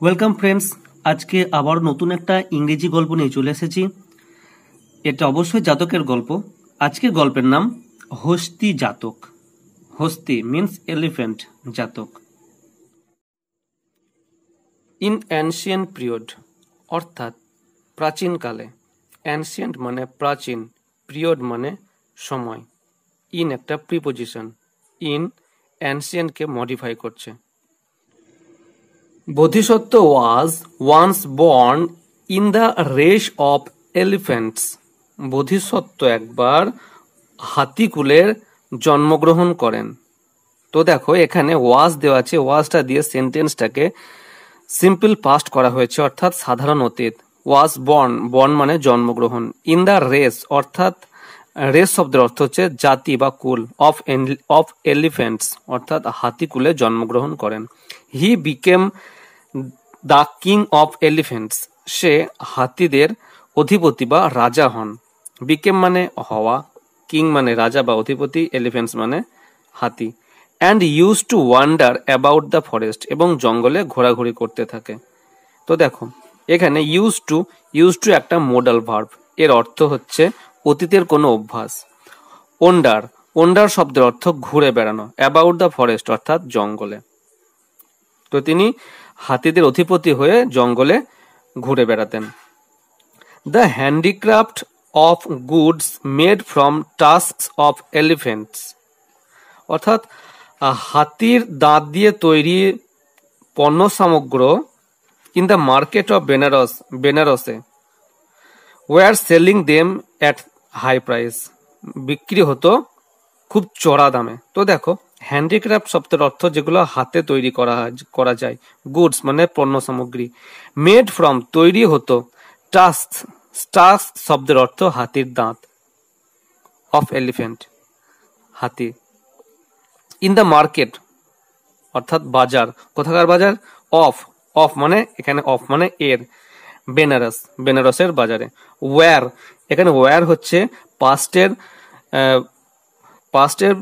Welcome friends আজকে আবার নতুন একটা ইংরেজি গল্প নিয়ে চলে এসেছি। এটা অবশ্যই জাতকের গল্প। আজকের গল্পের নাম হস্তি জাতক। হস্তি মিন্স এলিফ্যান্ট জাতক। ইন অ্যানশিয়েন্ট পিরিয়ড অর্থাৎ প্রাচীনকালে অ্যানশিয়েন্ট মানে প্রাচীন পিরিয়ড মানে সময়। ইন একটা প্রিপোজিশন ইন অ্যানশিয়েন্টকে মডিফাই করছে। Bodhisattva was once born in the race of elephants Bodhisattva একবার হাতিকুলের জন্মগ্রহণ করেন। তো দেখো, এখানে ওয়াজ দেওয়া আছে ওয়াজটা দিয়ে সেন্টেন্সটাকে সিম্পল পাস্ট করা হয়েছে, অর্থাৎ সাধারণ অতীত। ওয়াজ বর্ন বর্ন মানে জন্মগ্রহণ। ইন দ্য রেস অর্থাৎ রেস শব্দের অর্থ হচ্ছে জাতি বা কুল অফ অফ এলিফেন্টস অর্থাৎ হাতিকুলে জন্মগ্রহণ করেন। He became the king of elephants সে হাতিদের অধিপতি বা রাজা হন। বিকেম মানে হওয়া, কিং মানে রাজা বা অধিপতি এলিফ্যান্টস মানে হাতি। And use to wander about the forest এবং জঙ্গলে ঘোরাঘুরি করতে থাকে। তো দেখো, এখানে ইউজ টু ইউজ টু একটা মোডাল ভার্ব এর অর্থ হচ্ছে অতীতের কোনো অভ্যাস। ওন্ডার ওন্ডার শব্দের অর্থ ঘুরে বেড়ানো অ্যাবাউট দ্য ফরেস্ট অর্থাৎ জঙ্গলে। তো তিনি হাতিদের অধিপতি হয়ে জঙ্গলে ঘুরে বেড়াতেন। The handicraft of goods made from tusk of elephants অর্থাৎ হাতির দাঁত দিয়ে তৈরি পণ্য সামগ্র in the market of Benares বেনারসে were selling them at high price বিক্রি হতো খুব চড়া দামে। তো দেখো হ্যান্ডিক্রাফট শব্দের অর্থ যেগুলো হাতে তৈরি করা করা যায়। গুডস মানে পণ্য সামগ্রী। মেড ফ্রম, তৈরি হতো। টাস্ক টাস্ক শব্দের অর্থ হাতির দাঁত। অফ এলিফ্যান্ট, হাতি। ইন দ্য মার্কেট, অর্থাৎ বাজার। কোথাকার বাজার? অফ অফ মানে এখানে অফ মানে এর। বেনারস, বেনারসের বাজারে। ওয়্যার, এখানে ওয়্যার হচ্ছে পাস্টের পাস্টের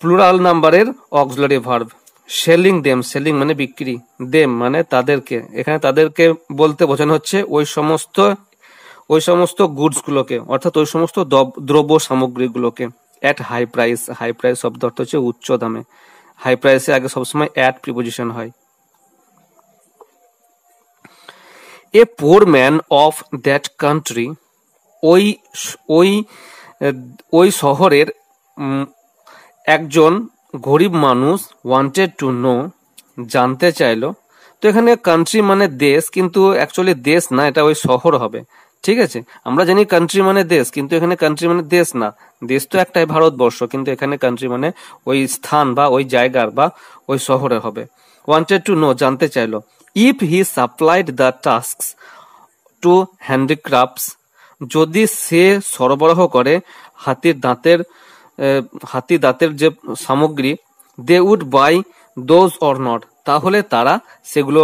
প্লুরাল নাম্বারের auxiliary verb selling them selling মানে বিক্রি দেম মানে তাদেরকে। এখানে তাদেরকে বলতে বোঝানো হচ্ছে ওই সমস্ত ওই সমস্ত গুডস গুলোকে অর্থাৎ ওই সমস্ত দ্রব্য সামগ্রীগুলোকে। At high price high price শব্দ অর্থ হচ্ছে উচ্চ দামে। হাই প্রাইসে আগে সবসময় অ্যাট প্রিপোজিশন হয়। A poor man of that country ওই ওই ওই শহরের একজন গরিব মানুষ ওয়ান্টেড টু নো জানতে চাইলো। তো এখানে কান্ট্রি মানে দেশ, কিন্তু অ্যাকচুয়ালি দেশ না, এটা ওই শহর হবে। ঠিক আছে? আমরা জানি কান্ট্রি মানে দেশ, কিন্তু এখানে কান্ট্রি মানে দেশ না। দেশ তো একটাই ভারতবর্ষ, কিন্তু এখানে কান্ট্রি মানে ওই স্থান বা ওই জায়গার বা ওই শহরে হবে। ওয়ান্টেড টু নো জানতে চাইলো। If he supplied the tusk to handicrafts যদি সে সরবরাহ করে হাতির দাঁতের হাতি দাঁতের যে সামগ্রী, they would buy those or not. তাহলে তারা সেগুলো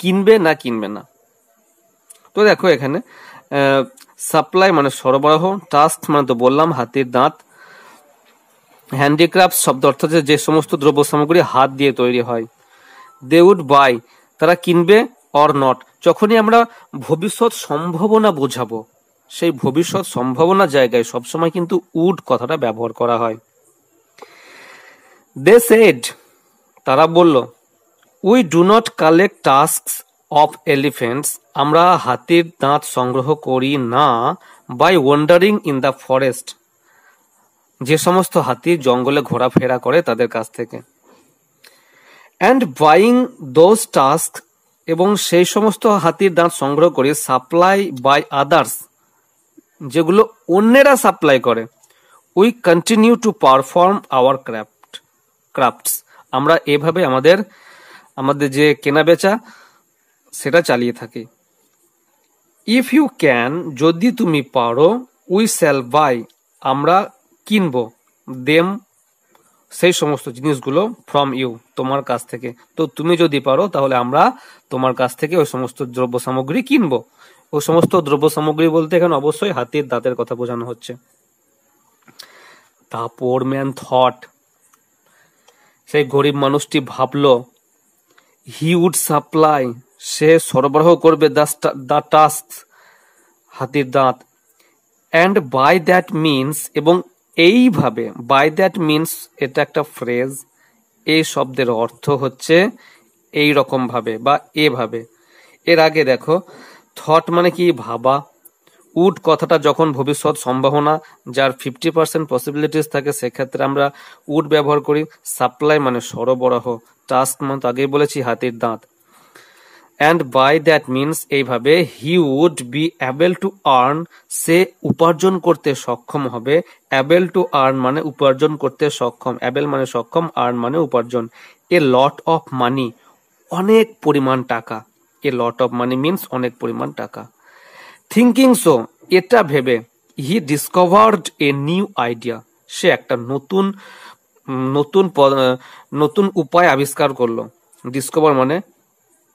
কিনবে না কিনবে না। তো দেখো এখানে সাপ্লাই মানে সরবরাহ টাস্ক মানে তো বললাম, হাতির দাঁত হ্যান্ডিক্রাফট শব্দ অর্থ যে সমস্ত দ্রব্য সামগ্রী হাত দিয়ে তৈরি হয়। দে উড বাই, তারা কিনবে অর নট। যখনই আমরা ভবিষ্যৎ সম্ভাবনা বোঝাবো সেই ভবিষ্যৎ সম্ভাবনা জায়গায় সবসময় কিন্তু উড কথাটা ব্যবহার করা হয়। দে সেড তারা বলল we do not collect tusk of elephants আমরা হাতির দাঁত সংগ্রহ করি না by wandering in the forest যে সমস্ত হাতি জঙ্গলে ঘোরাফেরা করে তাদের কাছ থেকে। অ্যান্ড বাইং দোজ টাস্ক এবং সেই সমস্ত হাতির দাঁত সংগ্রহ করে সাপ্লাই বাই আদার্স যেগুলো অন্যেরা সাপ্লাই করে। We continue to perform our craft crafts আমরা এভাবে আমাদের আমাদের যে কেনা বেচা সেটা চালিয়ে থাকি। ইফ ইউ ক্যান যদি তুমি পারো উই সেল বাই আমরা কিনবো, দেম সেই সমস্ত জিনিসগুলো ফ্রম ইউ তোমার কাছ থেকে। তো তুমি যদি পারো, তাহলে আমরা তোমার কাছ থেকে ওই সমস্ত দ্রব্য সামগ্রী কিনবো। ওই সমস্ত দ্রব্য সামগ্রী বলতে এখানে অবশ্যই হাতির দাঁতের কথা বোঝানো হচ্ছে। তা পোর ম্যান থট সেই গরিব মানুষটি ভাবলো হি উড সাপ্লাই সে সরবরাহ করবে দ্য টাস্ক হাতির দাঁত। অ্যান্ড বাই দ্যাট মিনস এবং এইভাবে বাই দ্যাট মিনস এটা একটা ফ্রেজ এই শব্দের অর্থ হচ্ছে, এই রকম ভাবে বা এভাবে। এর আগে দেখো থট মানে কি ভাবা? উড কথাটা যখন ভবিষ্যৎ সম্ভাবনা, যার ফিফটি পার্সেন্ট পসিবিলিটিস থাকে, সেক্ষেত্রে আমরা উড ব্যবহার করি সাপ্লাই মানে সরবরাহ টাস্ক মানে তো আগেই বলেছি, হাতির দাঁত। অ্যান্ড বাই দ্যাট মিনস এইভাবে he would be able to earn সে উপার্জন করতে সক্ষম হবে। অ্যাবেল টু আর্ন মানে উপার্জন করতে সক্ষম। অ্যাবেল মানে সক্ষম আর্ন মানে উপার্জন। এ লট অফ মানি অনেক পরিমাণ টাকা। A lot of money means অনেক পরিমাণ টাকা। থিঙ্কিং সো এটা ভেবে he discovered a new idea সে একটা নতুন নতুন নতুন উপায় আবিষ্কার করল। ডিসকভার মানে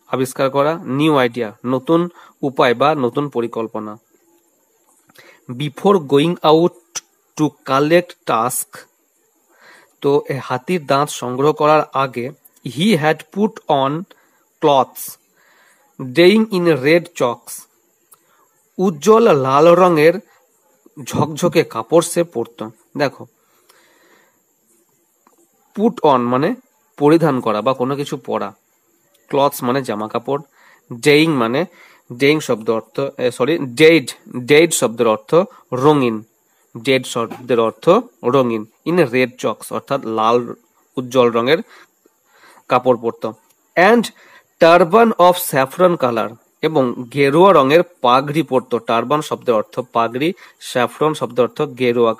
আবিষ্কার করা নিউ আইডিয়া নতুন উপায় বা নতুন পরিকল্পনা। Before going out to collect tusk তো হাতির দাঁত সংগ্রহ করার আগে he had put on clothes dyeing in red chalks উজ্জ্বল লাল রঙের ঝকঝকে কাপড় সে পরত। দেখো পুট অন মানে পরিধান করা বা কোনো কিছু পরা। ক্লথস মানে জামা কাপড় ডেইং মানে ডেইং শব্দ অর্থ সরি ডেড ডেড শব্দের অর্থ রঙিন। ডেড শব্দের অর্থ রঙিন। ইন রেড চকস অর্থাৎ লাল, উজ্জ্বল রঙের কাপড় পরত। And turban of saffron colour এবং গেরুয়া রঙের পাগড়ি পরত। টারবান শব্দের অর্থ পাগড়ি, স্যাফরন শব্দের অর্থ গেরুয়া।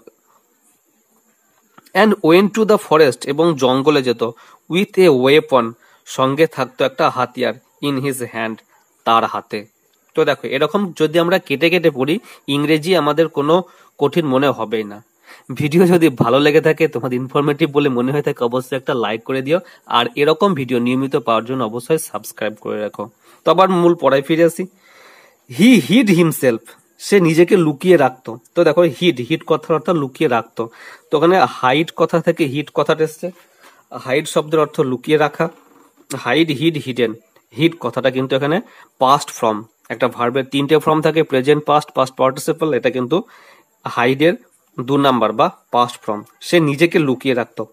And went to the forest এবং জঙ্গলে যেত। উইথ এ ওয়েপন সঙ্গে থাকতো একটা হাতিয়ার ইন হিজ হ্যান্ড তার হাতে। তো দেখো, এরকম যদি আমরা কেটে কেটে পড়ি, ইংরেজি আমাদের কোনো কঠিন মনে হবেই না। ভিডিও যদি ভালো লেগে থাকে, তোমাদের ইনফরমেটিভ বলে মনে হয়ে থাকে, অবশ্যই একটা লাইক করে দিও। আর এরকম ভিডিও নিয়মিত পাওয়ার জন্য অবশ্যই সাবস্ক্রাইব করে রাখো। তো আবার মূল পড়ায় ফিরে আসি। হি হিড হিমসেলফ সে নিজেকে লুকিয়ে রাখতো। তো দেখো হিট হিট কথার অর্থ লুকিয়ে রাখতো। তো ওখানে হাইট কথা থেকে হিট কথাটা এসছে। হাইট শব্দের অর্থ লুকিয়ে রাখা। হাইড হিড হিডেন হিট কথাটা কিন্তু এখানে পাস্ট ফর্ম একটা ভার্বের তিনটে ফর্ম থাকে প্রেজেন্ট পাস্ট পাস্ট পার্টিসিপাল এটা কিন্তু হাইডের দু নাম্বার বা পাস্ট ফর্ম সে নিজেকে লুকিয়ে রাখতো।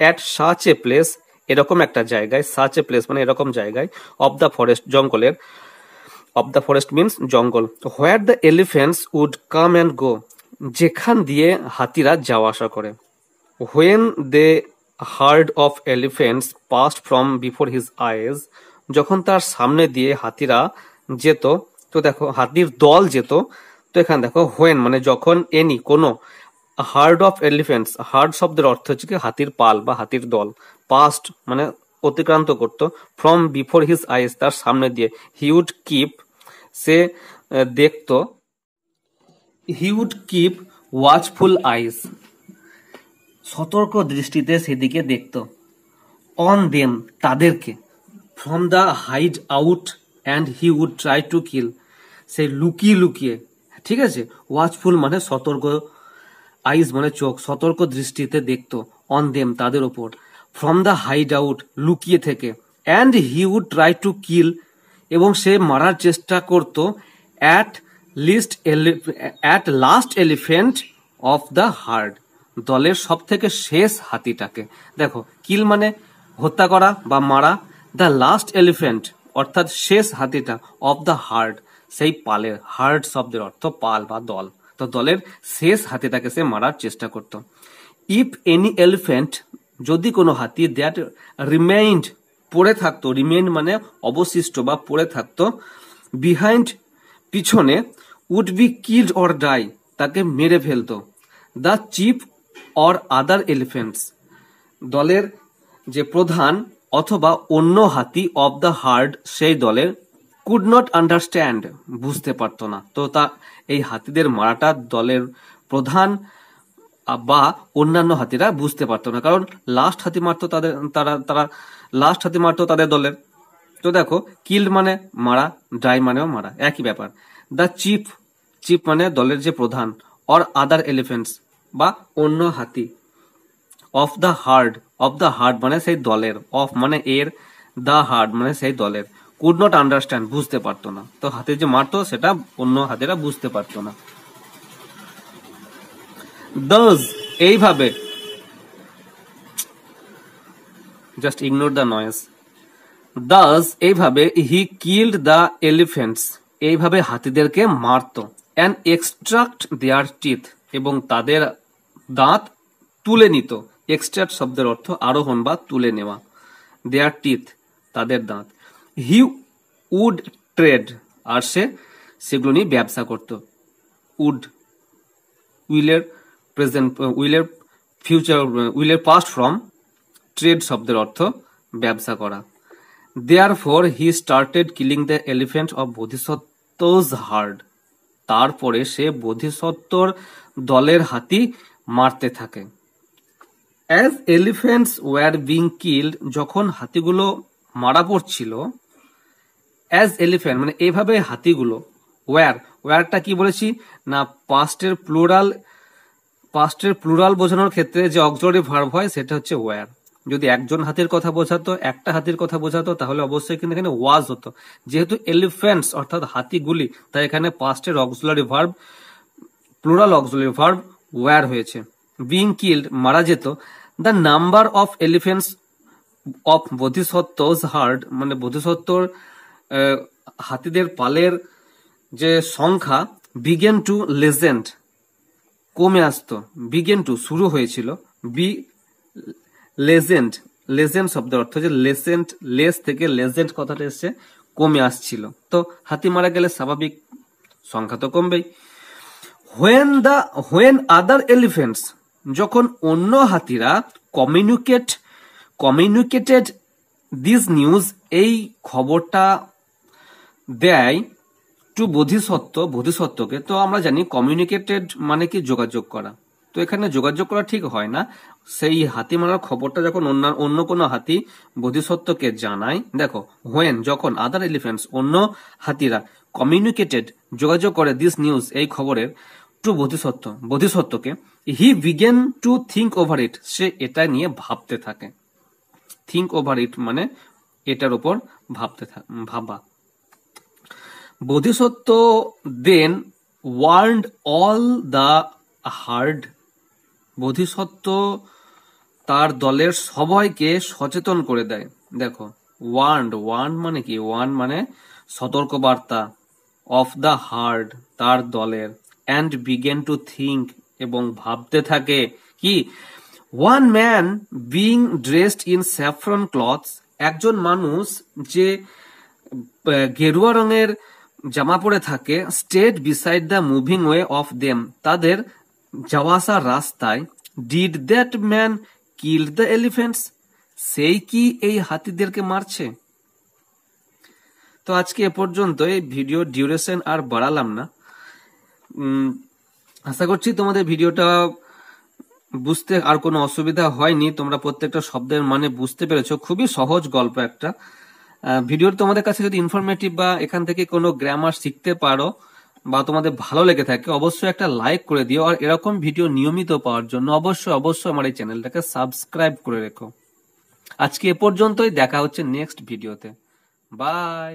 অ্যাট সাচ এ প্লেস এরকম একটা জায়গায় সাচ এ প্লেস মানে এরকম জায়গায় অফ দ্য ফরেস্ট জঙ্গলের। অফ দ্য ফরেস্ট মিনস জঙ্গল। Where the elephants would come and go যেখান দিয়ে হাতিরা যাওয়া আসা করে। When they herd of elephants passed from before his eyes যখন তার সামনে দিয়ে হাতিরা যেত, তো দেখো, হাতির দল যেত, তো এখানে দেখো হোয়েন মানে যখন এনি কোনো। হার্ড অফ এলিফেন্টস হার্ড শব্দের অর্থ হচ্ছে কি হাতির পাল বা হাতির দল। পাস্ট মানে অতিক্রান্ত করতো। ফ্রম বিফোর হিজ আইস তার সামনে দিয়ে। হিউড কিপ সে দেখতো। হিউড কিপ ওয়াচফুল আইস সতর্ক দৃষ্টিতে সেদিকে দেখত। অন দেম তাদেরকে। From the hide out and he would try to kill সে লুকিয়ে লুকিয়ে, ঠিক আছে? ওয়াচফুল মানে সতর্ক আইস মানে চোখ সতর্ক দৃষ্টিতে দেখতো অন দেম তাদের ওপর। ফ্রম দ্য হাইড আউট লুকিয়ে থেকে। And he would try to kill এবং সে মারার চেষ্টা করত at least at last elephant of the herd দলের সব থেকে শেষ হাতিটাকে। দেখো কিল মানে হত্যা করা বা মারা। দ্য লাস্ট এলিফেন্ট অর্থাৎ শেষ হাতিটা অফ দ্য হার্ড সেই পালের হার্ড শব্দের অর্থ পাল বা দল। তো দলের শেষ হাতিটাকে সে মারার চেষ্টা করত। ইফ এনি এলিফেন্ট যদি কোনো হাতি দ্যাট রিমাইন্ড পড়ে থাকতো রিমেইন মানে অবশিষ্ট বা পড়ে থাকতো বিহাইন্ড পিছনে would be killed or die তাকে মেরে ফেলতো। The chief or other elephants দলের যে প্রধান অথবা অন্য হাতি অব দ্য হার্ড সেই দলের কুড নট আন্ডারস্ট্যান্ড বুঝতে পারতো না। তো তা, এই হাতিদের মারাটা দলের প্রধান বা অন্যান্য হাতিরা বুঝতে পারতো না। কারণ লাস্ট হাতি মারতো তাদের, তারা তারা লাস্ট হাতি মারতো তাদের দলের। তো দেখো কিল্ড মানে মারা ড্রাই মানেও মারা, একই ব্যাপার। দ্য চিফ চিফ মানে দলের যে প্রধান অর আদার এলিফেন্টস বা অন্য হাতি। Of the herd of the herd মানে সেই দলের অফ মানে এর দ্য হার্ড মানে সেই দলের। কুড নট আন্ডারস্ট্যান্ড বুঝতে পারতো না। তো হাতে যে মারতো, সেটা অন্য হাতেরা বুঝতে পারতো না। দোজ এইভাবে just ignore the noise thus এইভাবে হি কিল্ড দ্য এলিফেন্টস এইভাবে হাতিদেরকে মারত। অ্যান্ড এক্সট্রাক্ট দেয়ার টিথ এবং তাদের দাঁত তুলে নিত। এক্সট্রাক্ট শব্দের অর্থ আরোহণ বা তুলে নেওয়া। দেয়ার টিথ তাদের দাঁত। হি উড ট্রেড আর সে সেগুলো নিয়ে ব্যবসা করত। উড উইলের প্রেজেন্ট উইলের ফিউচার উইলের পাস্ট ফ্রম ট্রেড শব্দের অর্থ ব্যবসা করা। Therefore he started killing the elephant of Bodhisattva's herd তারপরে সে বোধিসত্ত্বর দলের হাতি মারতে থাকে। As elephants were being killed যখন হাতিগুলো মারা পড়ছিল অ্যাজ এলিফ্যান্ট মানে এইভাবে হাতিগুলো ওয়ার ওয়ারটা কি বলেছি? না পাস্টের প্লুরাল পাস্টের প্লুরাল বোঝানোর ক্ষেত্রে যে অক্সিলারি ভার্ব হয়, সেটা হচ্ছে ওয়ার যদি একজন হাতির কথা বোঝাতো, একটা হাতির কথা বোঝাতো, তাহলে অবশ্যই কিন্তু এখানে ওয়াজ হতো। যেহেতু এলিফেন্টস অর্থাৎ হাতিগুলি, তাই এখানে পাস্টের auxiliary verb plural auxiliary verb were হয়েছে। বিং কিল্ড মারা যেত। The number of elephants of Bodhisattva's herd মানে বোধিসত্ত্বর হাতিদের পালের যে সংখ্যা বিগেন টু লেজেন্ড কমে আসতো বিগেন টু শুরু হয়েছিল বি লেজেন্ড লেজেন্ড শব্দের অর্থ যে লেসেন্ট লেস থেকে লেজেন্ড কথাটা এসছে, কমে আসছিল। তো হাতি মারা গেলে স্বাভাবিক সংখ্যা তো কমবেই। When the when other elephants যখন অন্য হাতিরা কমিউনিকেট কমিউনিকেটেড দিস নিউজ এই খবরটা দেয় টু বোধিসত্ত্ব বোধিসত্ত্বকে তো আমরা জানি কমিউনিকেটেড মানে কি যোগাযোগ করা। তো এখানে যোগাযোগ করা ঠিক হয় না। সেই হাতি মারার খবরটা যখন অন্য অন্য কোনো হাতি বোধিসত্ত্বকে জানায়, দেখো হোয়েন যখন আদার এলিফেন্টস অন্য হাতিরা কমিউনিকেটেড যোগাযোগ করে দিস নিউজ এই খবরের to Bodhisattva বোধিসত্ত্বকে he began to think over it সে এটা নিয়ে ভাবতে থাকে। থিঙ্ক ওভার ইট মানে এটার উপর ভাবতে ভাবা। Bodhisattva then world all the herd Bodhisattva তার দলের সবাইকে সচেতন করে দেয়। দেখো ওয়ার্ড ওয়ার্ড মানে কি? ওয়ান মানে সতর্কবার্তা অফ দ্য হার্ড তার দলের। অ্যান্ড বিগেন টু থিঙ্ক এবং ভাবতে থাকে কি? One man being dressed in saffron clothes একজন মানুষ যে গেরুয়া রঙের জামা পরে থাকে state beside the moving way of them তাদের যাওয়া রাস্তায় did that man kill the elephants সেই কি এই হাতিদেরকে মারছে? তো আজকে এ পর্যন্ত এই ভিডিও ডিউরেশন আর বাড়ালাম না। আশা করছি তোমাদের ভিডিওটা বুঝতে আর কোনো অসুবিধা হয়নি। তোমরা প্রত্যেকটা শব্দের মানে বুঝতে পেরেছ। খুবই সহজ গল্প একটা। ভিডিওর তোমাদের কাছে যদি ইনফরমেটিভ বা এখান থেকে কোনো গ্রামার শিখতে পারো বা তোমাদের ভালো লেগে থাকে, অবশ্যই একটা লাইক করে দিও। আর এরকম ভিডিও নিয়মিত পাওয়ার জন্য অবশ্যই অবশ্যই আমার এই চ্যানেলটাকে সাবস্ক্রাইব করে রেখো। আজকে এ পর্যন্তই। দেখা হচ্ছে নেক্সট ভিডিওতে বাই